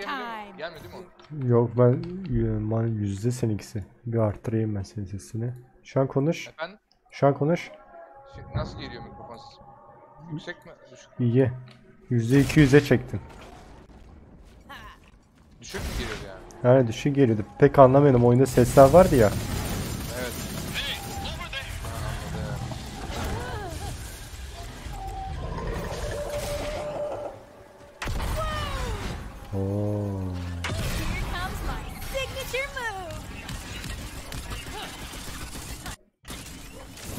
gelmiyor. Gelmiyor değil mi o? Yok ben man yüzde seninkisi. Bir arttırayım ben senin sesini. Şu an konuş. Efendim? Şu an konuş. Şey, nasıl geliyor mikrofon sesi? Yüksek mi? Düşük. İyi. Yüzde iki yüze çektim. Düşük mü geliyor yani? Yani düşük geliyordu. Pek anlamıyorum. Oyunda sesler vardı ya. Evet. Oo.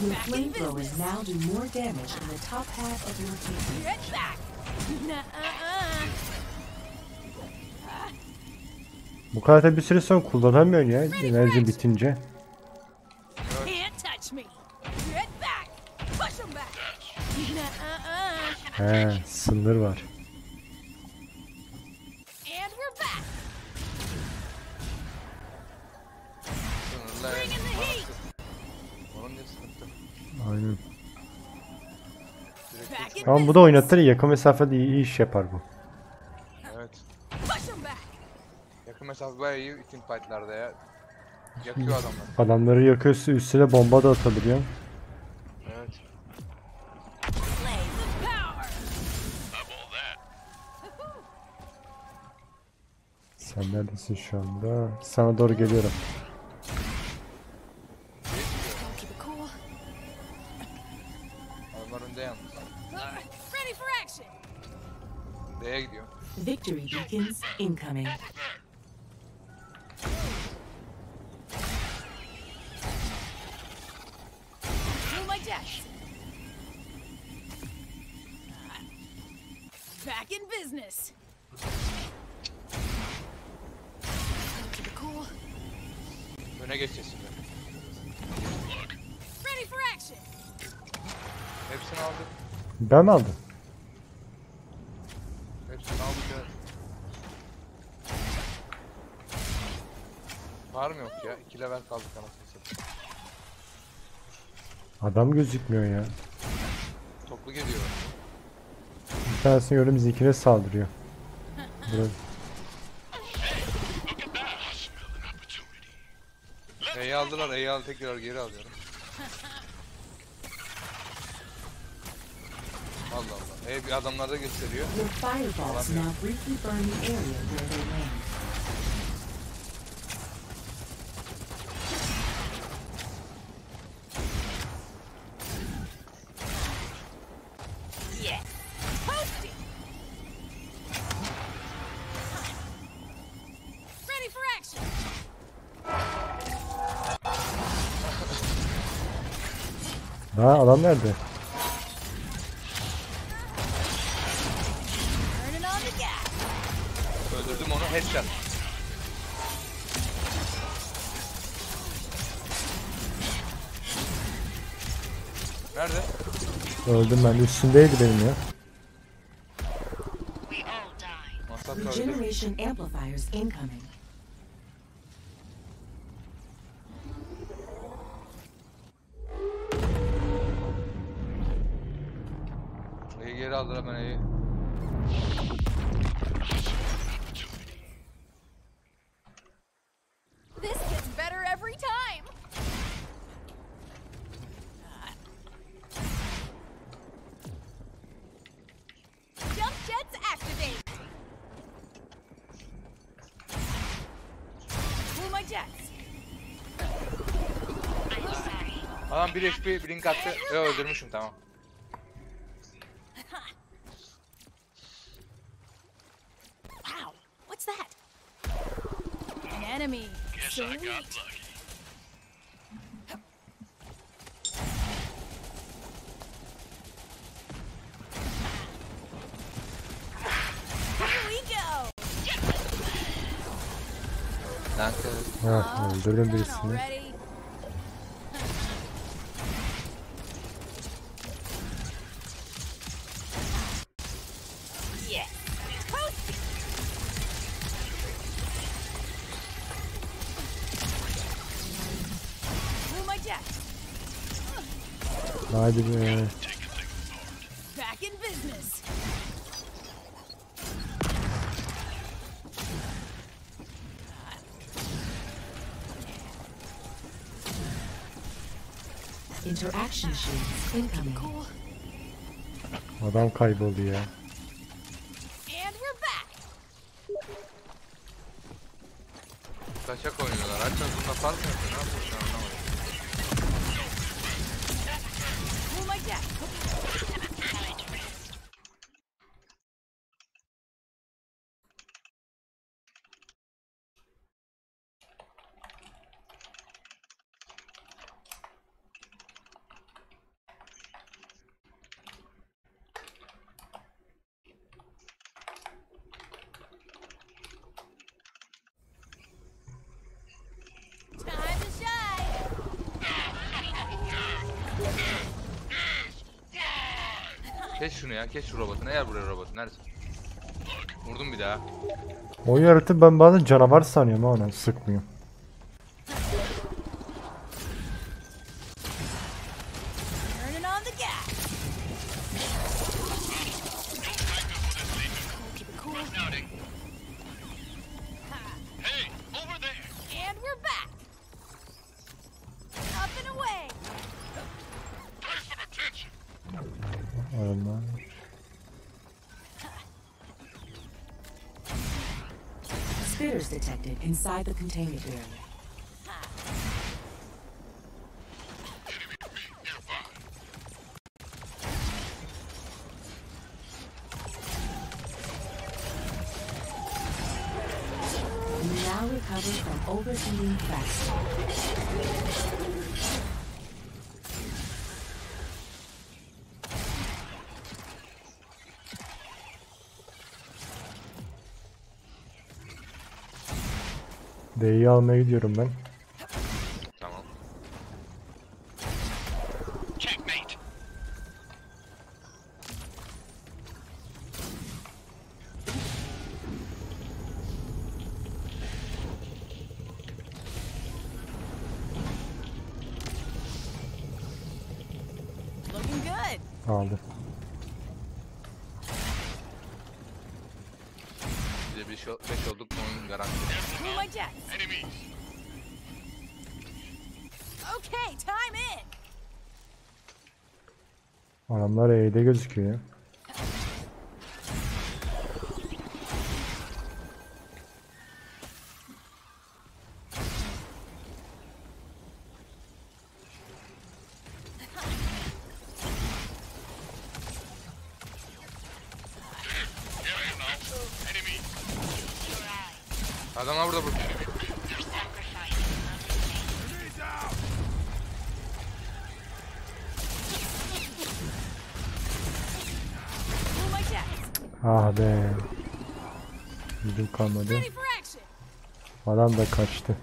Your flamethrowers now do more damage in the top half of your team. Get back. Bu da bir süre sonra kullanamıyorsun ya enerji bitince. Can't touch me. Get back. Push 'em back. Nuh-uh-uh. He, sınır var. İn Ama bu da oynatır yakın mesafede iyi iş yapar bu. Evet. Yakın mesafe bayağı iyi team fight'larda ya. Yakıyor adamlar. Adamları yakıyorsa üstüne bomba da atabiliyor. Evet. Sen neredesin şu anda? Sana doğru geliyorum. Incoming. Do my jets. Uh, back in business. Keep it cool. Öne geçeceğiz şimdi. Ready for action. Hepsini aldık. Ben mi aldım? Var mı yok ya? 2 level kaldık anasını satayım. Adam gözükmüyor ya. Toplu geliyor. Bir tanesini gördüm bizimkine saldırıyor. Burası. E'yi aldılar, E'yi aldı tekrar geri alıyorum. Allah Allah. E bir adamlarda gösteriyor. Your fireballs now briefly burn the area where they land. Ha adam nerede? Öldürdüm onu headshot. Nerede? Öldüm ben de üstündeydi benim ya. Masat. Regeneration amplifiers incoming. Adam 1 HP blink attı. E öldürmüşüm tamam. Wow, what's that? An enemy. Sweet. Here we go. Danke. Ha öldürdüm birisini. Haydi be. Adam kayboldu ya. Kaçak oynuyorlar. Açın bunda fark mı? Ne yapıyorsun anlamadım. death. Kes şunu ya. Kes şu robotu. Ne yer buraya robotu? Nerede? Vurdum bir daha. O yaratığı ben bazen canavar sanıyorum ama sıkmıyor. Spitters detected inside the containment area. Now recover from overheating cracks. D'yi almaya gidiyorum ben. Tamam. Checkmate! Looking good. Aldı. Şey, beş olduk mu oyun garanti. Cool like jets. Enemies! Okay, time in. Adamlar E'de gözüküyor Adamlar burada jets. Ah be. Gücüm kalmadı. Adam da kaçtı.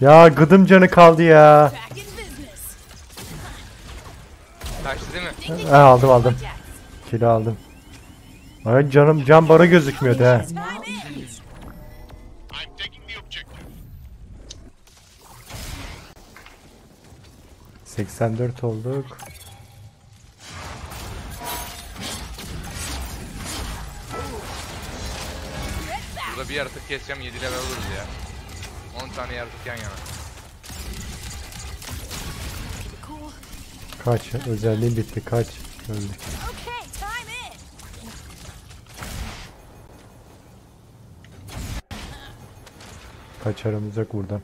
Ya gıdım canı kaldı ya. Kaçtı değil mi? Ha, aldım aldım. Kilo aldım. Ay canım can barı gözükmüyordu the objective. 84 olduk. Burada bir yaratık keseceğim 7 level oluruz ya. 10 tane yaratık yan yana. Kaç özelliği bitti kaç. Öldük. Kaçarımız yok buradan.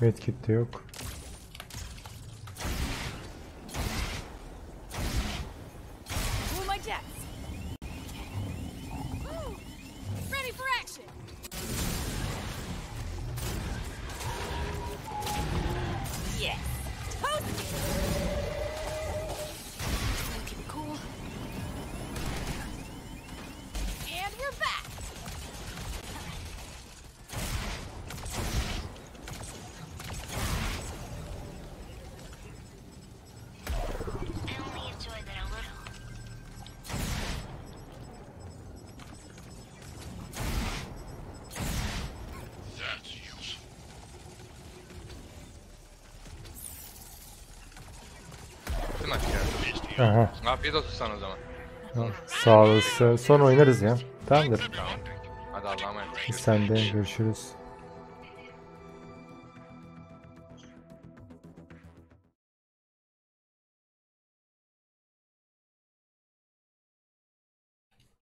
Medkit de yok. Cool gittin aşağıya. Aha. Afiyet olsun sana o zaman. Sağ olasın. Son oynarız ya. Tamamdır. Tamam. Hadi Allah'a emanet. Sen de görüşürüz.